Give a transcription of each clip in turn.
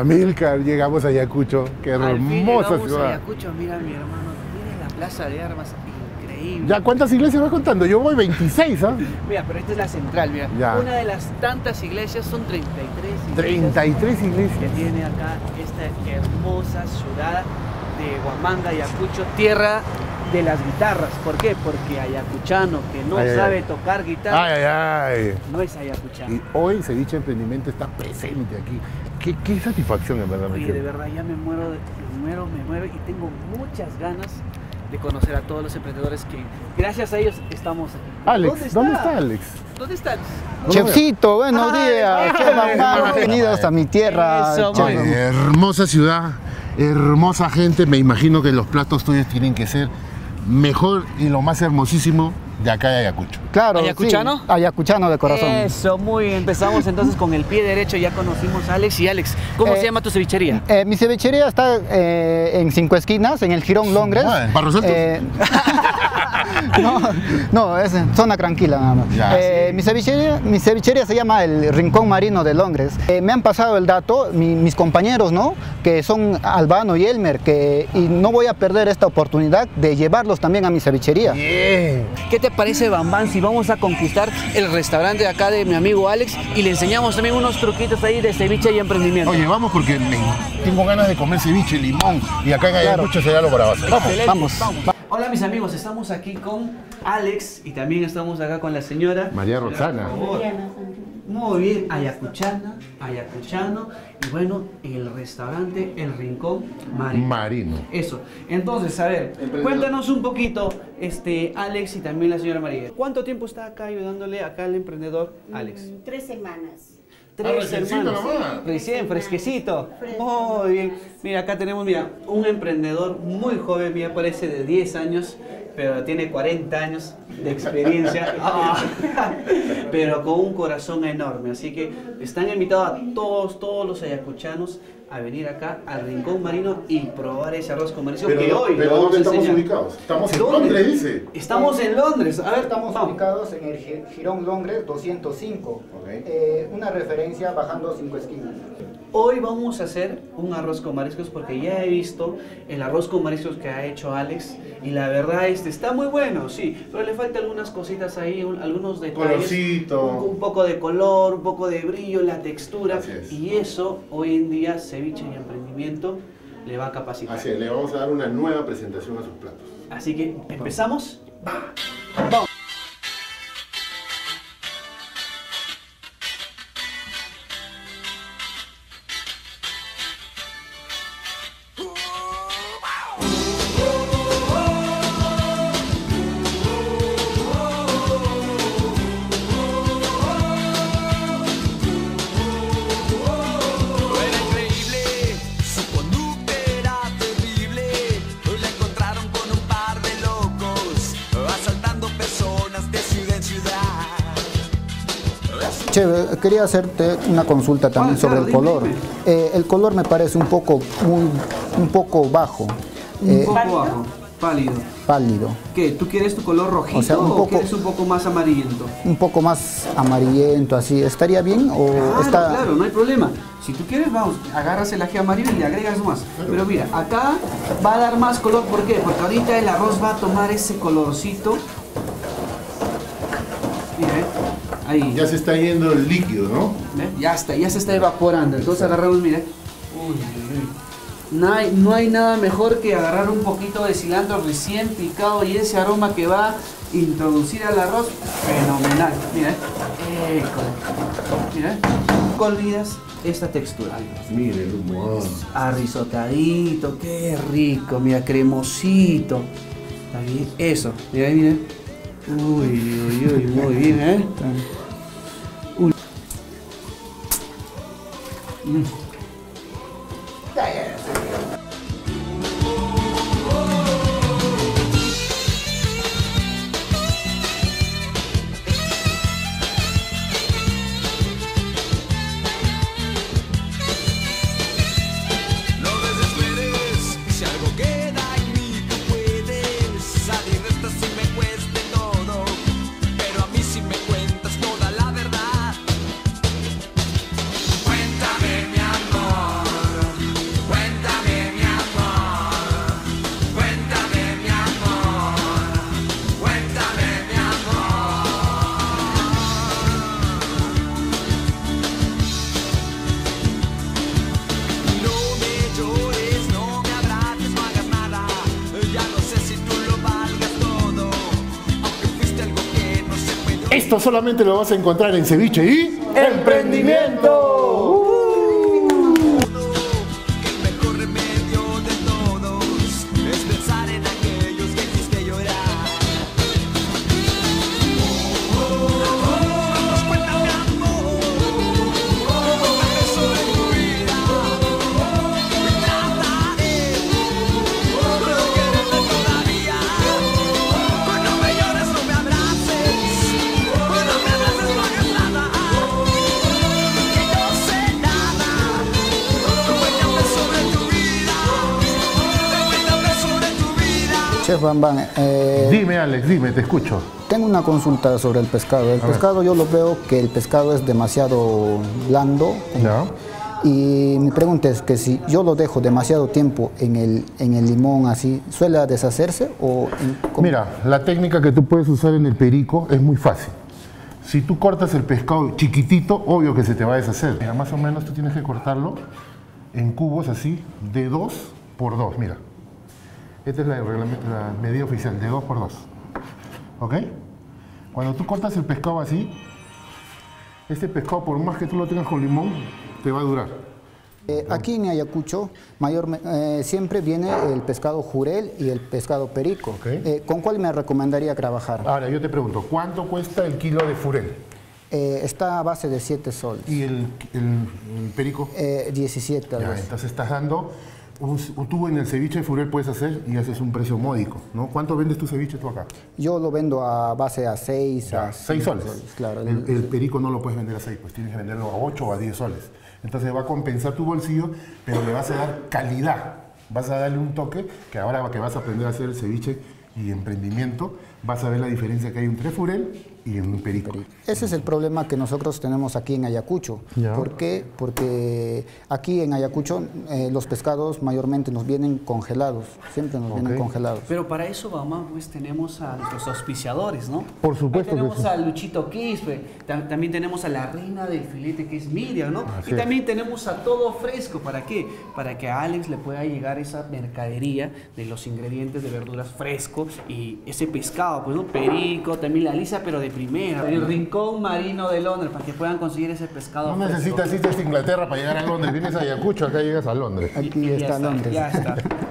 Amilcar, llegamos a Ayacucho. Qué Al fin hermosa a ciudad. Ayacucho, mira mi hermano, tiene la plaza de armas increíble. ¿Ya cuántas iglesias vas contando? Yo voy 26, ¿ah? Mira, pero esta es la central, mira. Ya. Una de las tantas iglesias son 33 iglesias 33 que iglesias. tiene acá esta hermosa ciudad de Huamanga, Ayacucho, tierra de las guitarras. ¿Por qué? Porque ayacuchano que no Ay, sabe ay. tocar guitarra Ay, ay, ay. no es ayacuchano. Y hoy Ceviche Emprendimiento está presente aquí. Qué, qué satisfacción, en verdad. me Oye, de verdad ya me muero, me muero, me muero y tengo muchas ganas de conocer a todos los emprendedores que gracias a ellos estamos aquí. Alex, ¿dónde está Alex? ¿Dónde está Alex? Chefcito, buenos Ay, días. Bambam, ay, bienvenidos a mi tierra. Eso, hermosa ciudad, hermosa gente. Me imagino que los platos tuyos tienen que ser mejor y lo más hermosísimo de acá de Ayacucho. Claro, ¿Ayacuchano? sí, ayacuchano de corazón. Eso, muy bien. Empezamos entonces con el pie derecho. Ya conocimos a Alex y Alex. ¿Cómo Eh, se llama tu cevichería? Eh, mi cevichería está eh, en Cinco Esquinas, en el Girón Longres. Ah, ¿en Barros Altos? Eh, no, no, es zona tranquila nada más. Ya, Eh, sí. mi, cevichería, mi cevichería se llama el Rincón Marino de Longres. Eh, me han pasado el dato, mi- mis compañeros, ¿no? Que son Albano y Elmer, que, y no voy a perder esta oportunidad de llevarlos también a mi cevichería. Bien. ¿Qué te parece, Bambán, si vamos a conquistar el restaurante de acá de mi amigo Alex y le enseñamos también unos truquitos ahí de ceviche y emprendimiento? Oye, vamos porque me- tengo ganas de comer ceviche, limón y acá en Ayacucho sería lo bravazo. Vamos. Excelente. vamos. Hola mis amigos, estamos aquí con Alex y también estamos acá con la señora María Roxana. Por favor. Muy bien, ayacuchana, ayacuchano y bueno, el restaurante El Rincón Marino. Marino. Eso. Entonces, a ver, cuéntanos un poquito, este, Alex y también la señora María. ¿Cuánto tiempo está acá ayudándole acá el emprendedor, Alex? Mm, Tres semanas. Tres reciéncito hermanos. nomás. Recién, fresquecito. Muy bien. Mira, acá tenemos, mira, un emprendedor muy joven, mira, parece de 10 años, pero tiene 40 años de experiencia. Ah, pero con un corazón enorme. Así que están invitados a todos, todos los ayacuchanos a venir acá al Rincón Marino y probar ese arroz con marisco que hoy lo vamos a enseñar. Estamos ¿Dónde? dice. Estamos en Londres. A ver, Estamos vamos. ubicados en el Gi- Girón Longres 205. Ok. Eh, una referencia bajando cinco esquinas. Hoy vamos a hacer un arroz con mariscos porque ya he visto el arroz con mariscos que ha hecho Alex y la verdad este está muy bueno, sí, pero le falta algunas cositas ahí, un- algunos detalles. Colorcito. Un, un poco de color, un poco de brillo, la textura es. y eso hoy en día ceviche y emprendimiento le va a capacitar. Así es, le vamos a dar una nueva presentación a sus platos. Así que empezamos. Vamos. Che, quería hacerte una consulta también Ah, sobre claro, el color. Eh, el color me parece un poco, muy- un poco bajo, Un eh, poco bajo, pálido. pálido, ¿Qué? ¿Tú quieres tu color rojito o, O sea, un poco- quieres un poco más amarillento? un poco más amarillento, así. ¿Estaría bien o Claro, está? claro, no hay problema. Si tú quieres, vamos, agarras el ají amarillo y le agregas más. Pero mira, acá va a dar más color. ¿Por qué? Porque ahorita el arroz va a tomar ese colorcito. Mira, ¿eh? Ahí. Ya se está yendo el líquido, ¿no? ¿Ve? Ya está, ya se está evaporando. Entonces agarramos, mire. Uy. No hay, no hay nada mejor que agarrar un poquito de cilantro recién picado y ese aroma que va a introducir al arroz, fenomenal. Mira, eh, mira, olvidas esta textura. Mire el humor. Arrisotadito, qué rico, mira, cremosito. Está bien, eso, mira, mira. Uy, uy, uy, muy bien, ¿eh? Uy. Mm. Esto solamente lo vas a encontrar en Ceviche y Emprendimiento. Chef Bambán, eh, Dime, Alex, dime, te escucho. tengo una consulta sobre el pescado. El pescado yo lo veo que el pescado es demasiado blando. Ya. Y mi pregunta es que si yo lo dejo demasiado tiempo en el, en el limón así, ¿suele deshacerse o...? en-? Mira, la técnica que tú puedes usar en el perico es muy fácil. Si tú cortas el pescado chiquitito, obvio que se te va a deshacer. Mira, más o menos tú tienes que cortarlo en cubos así, de 2 por 2, mira. Esta es la, la medida oficial, de 2 por 2. ¿Ok? Cuando tú cortas el pescado así, este pescado, por más que tú lo tengas con limón, te va a durar. Eh, aquí en Ayacucho mayorme- eh, siempre viene el pescado jurel y el pescado perico. Ok. Eh, ¿Con cuál me recomendaría trabajar? Ahora, yo te pregunto, ¿cuánto cuesta el kilo de furel? Eh, está a base de 7 soles. ¿Y el, el- el perico? Eh, 17 tal Ya, entonces estás dando, un, tubo en el ceviche de furel puedes hacer y haces un precio módico, ¿no? ¿Cuánto vendes tu ceviche tú acá? Yo lo vendo a base a 6, a 6 cinco soles. Claro, el- el, el perico no lo puedes vender a 6, pues tienes que venderlo a 8 o a 10 soles. Entonces va a compensar tu bolsillo, pero le vas a dar calidad. Vas a darle un toque que ahora que vas a aprender a hacer el ceviche y emprendimiento, vas a ver la diferencia que hay entre furel y en un perico. Ese es el problema que nosotros tenemos aquí en Ayacucho. Ya. ¿Por qué? Porque aquí en Ayacucho eh, los pescados mayormente nos vienen congelados. Siempre nos vienen Ok. congelados. Pero para eso, mamá, pues tenemos a nuestros auspiciadores, ¿no? Por supuesto Ahí que tenemos sí. a Luchito Quispe, tam- también tenemos a la reina del filete que es Miriam, ¿no? Así y es. también tenemos a Todo Fresco, ¿para qué? Para que a Alex le pueda llegar esa mercadería de los ingredientes de verduras frescos y ese pescado, pues, ¿no? Perico, también la lisa, pero de primera. El rincón marino de Londres, para que puedan conseguir ese pescado No fresco. necesitas irte hasta Inglaterra para llegar a Londres. Vienes a Ayacucho, acá llegas a Londres. Y- Aquí y ya está Londres. Ya está.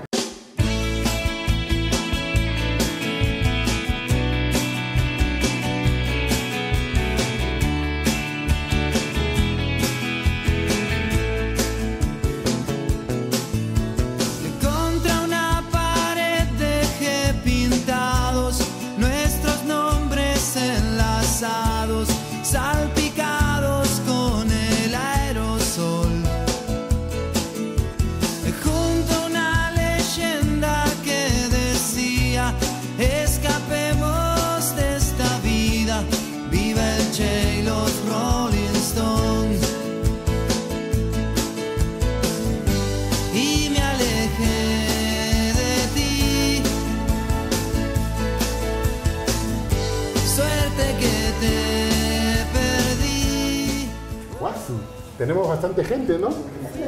Tenemos bastante gente, ¿no?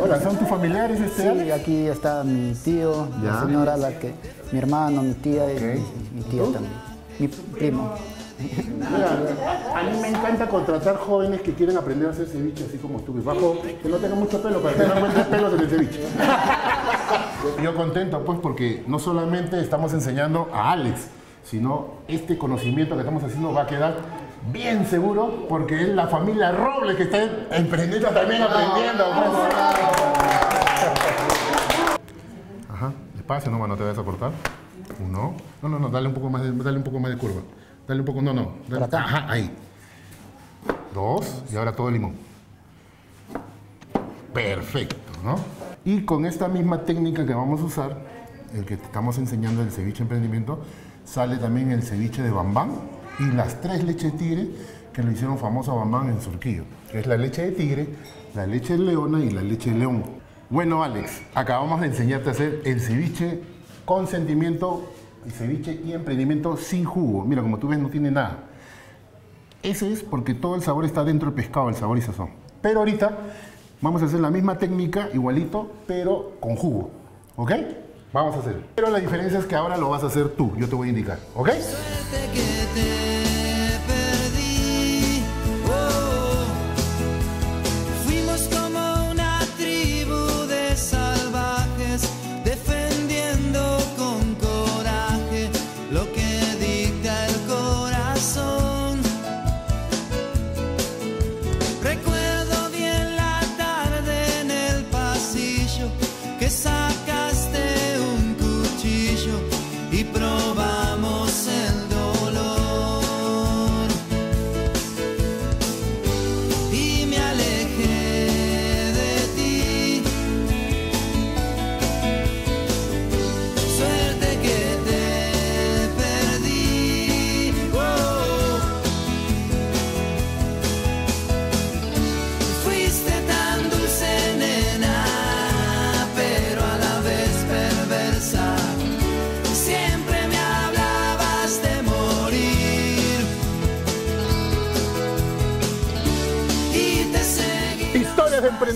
Hola, ¿son tus familiares este Sí, Alex? aquí está mi tío, Ya. la señora, la que, mi hermano, mi tía y mi, mi tía también. Mi primo. Mira, a mí me encanta contratar jóvenes que quieren aprender a hacer ceviche así como tú. Bajo, que no tengan mucho pelo para que no encuentres pelos en el ceviche. Yo contento pues porque no solamente estamos enseñando a Alex, sino este conocimiento que estamos haciendo va a quedar bien seguro porque es la familia Robles que está emprendiendo también aprendiendo. Ajá, despacio, no, no te vayas a cortar. Uno. No, no, no, dale un poco más de, dale un poco más de curva. Dale un poco, no, no. Dale. Ajá, ahí. Dos, y ahora todo el limón. Perfecto, ¿no? Y con esta misma técnica que vamos a usar, el que te estamos enseñando el ceviche emprendimiento, sale también el ceviche de bambán y las tres leches de tigre que lo hicieron famoso a bambán en Surquillo, es la leche de tigre, la leche de leona y la leche de león. Bueno, Alex, acabamos de enseñarte a hacer el ceviche con sentimiento, el ceviche y emprendimiento sin jugo. Mira, como tú ves, no tiene nada. Ese es porque todo el sabor está dentro del pescado, el sabor y sazón. Pero ahorita vamos a hacer la misma técnica, igualito, pero con jugo. ¿Ok? Vamos a hacerlo. Pero la diferencia es que ahora lo vas a hacer tú, yo te voy a indicar. ¿Ok?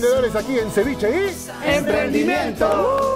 Emprendedores aquí en Ceviche y Emprendimiento.